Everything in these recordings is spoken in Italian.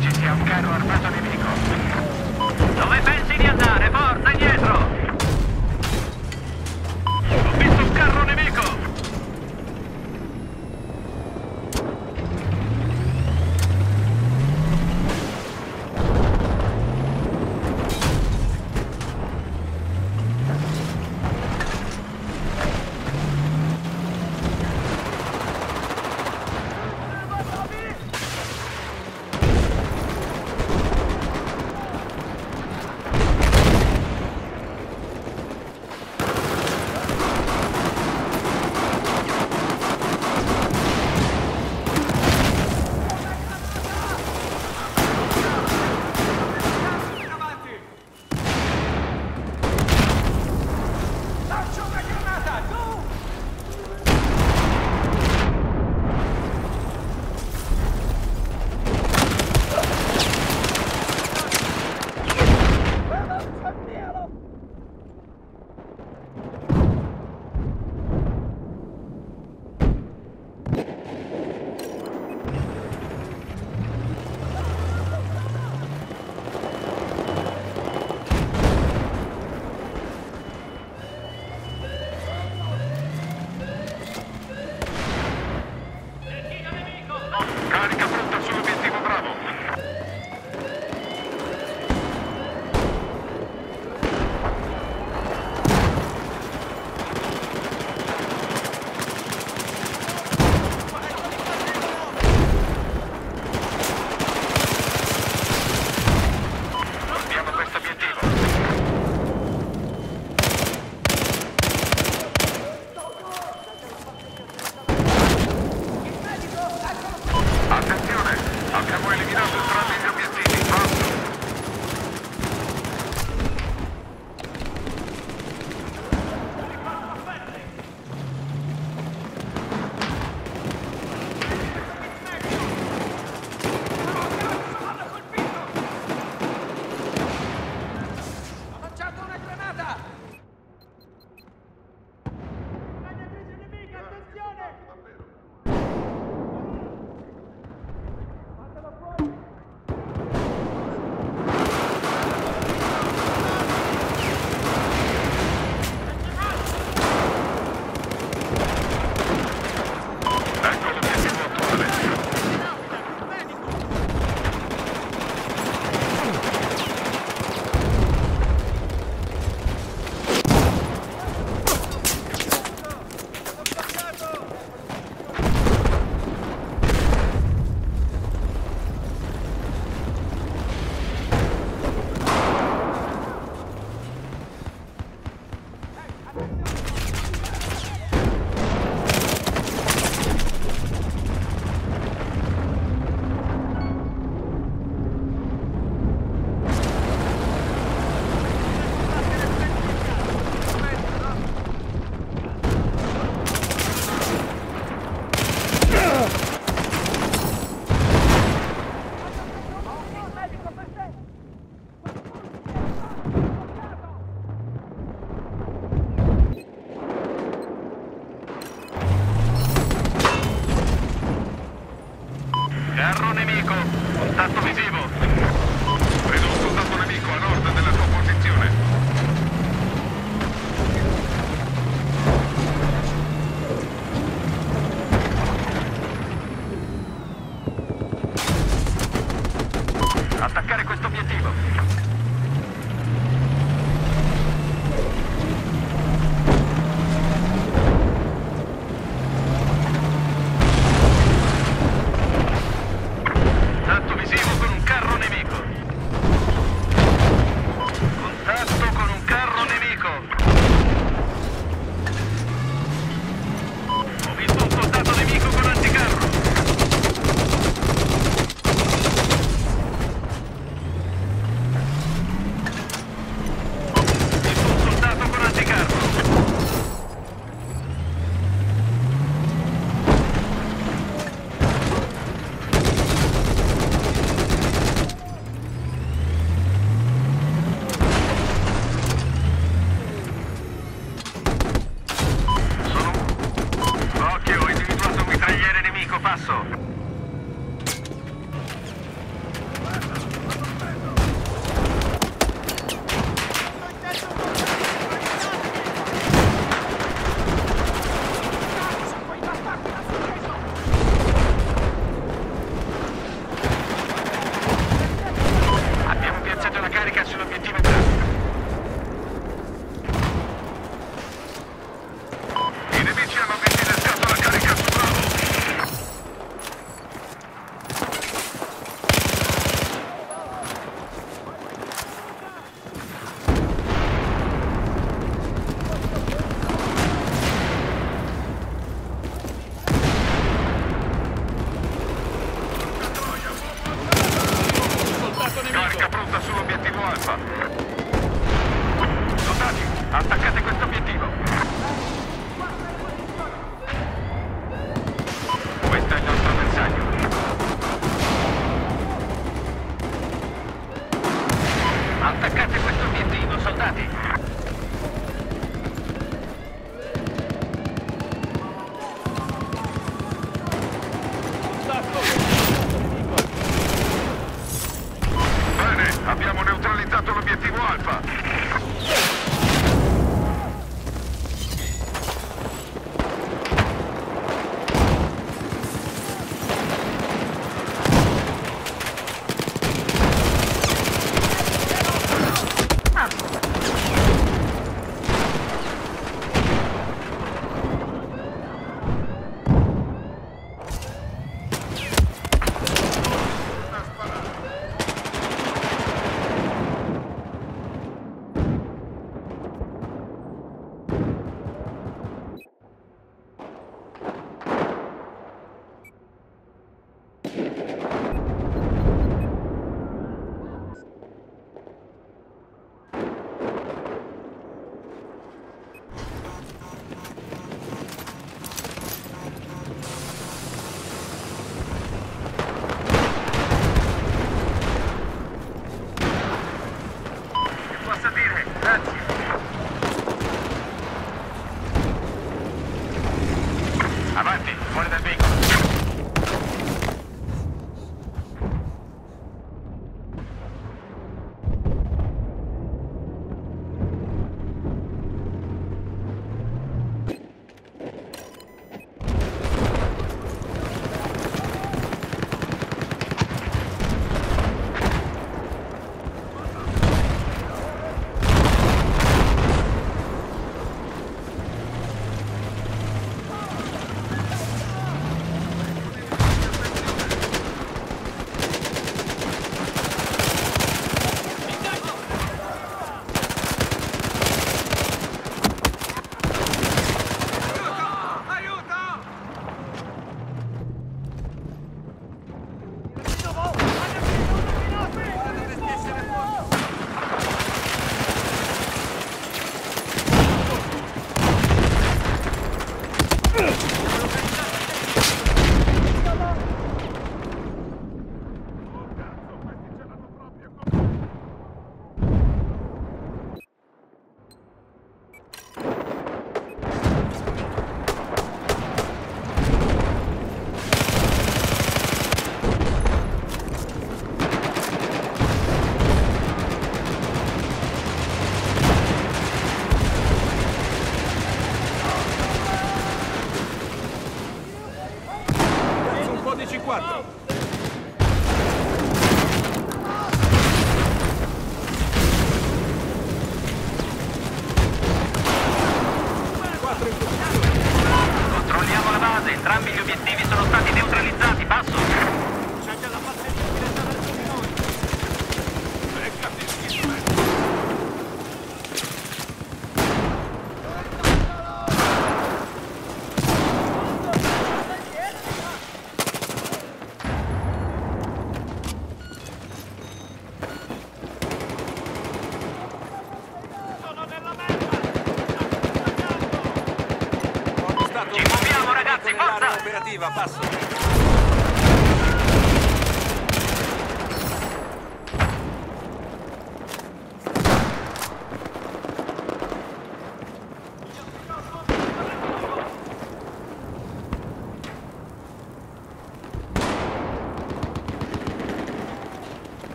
ci sia un carro armato nemico. Dove pensi Avanti, 10-4.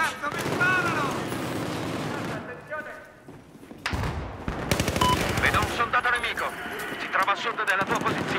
Cazzo, mi sparano! Attenzione! Vedo un soldato nemico. Si trova a sud della tua posizione.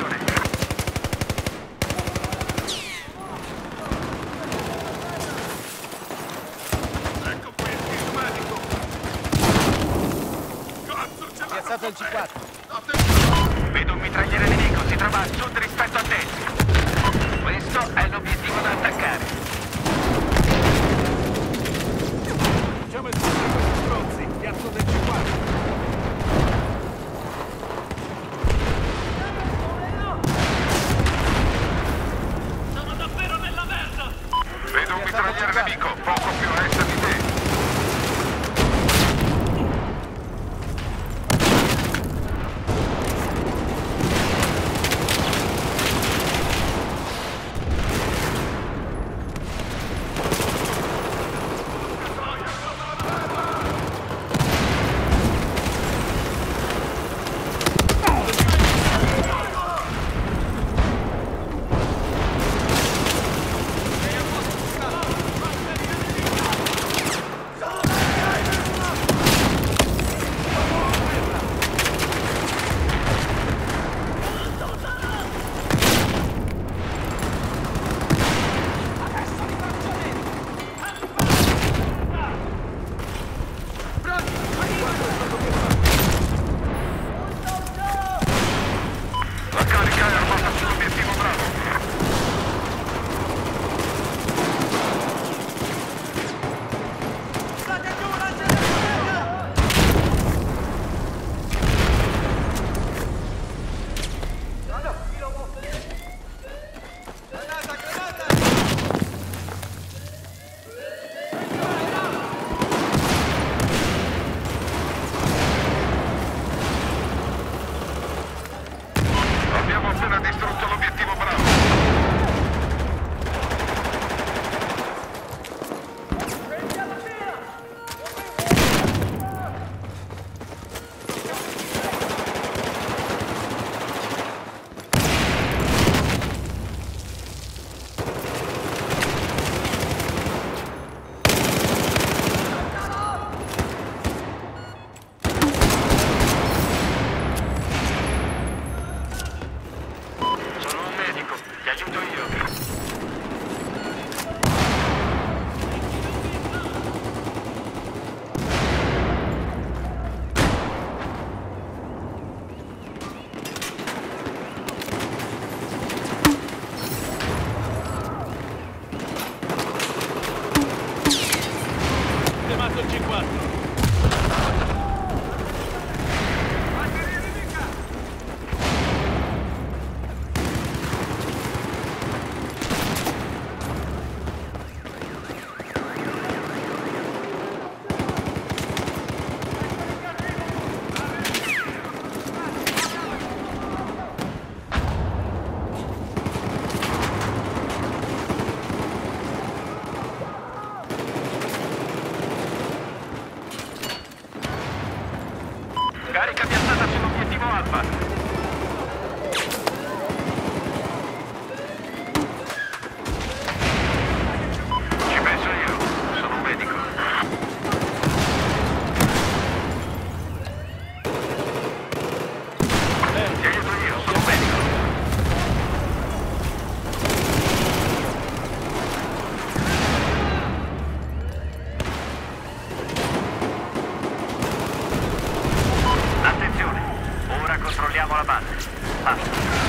看。